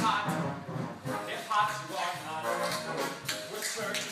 hot, hip hop's whatnot. We're searching.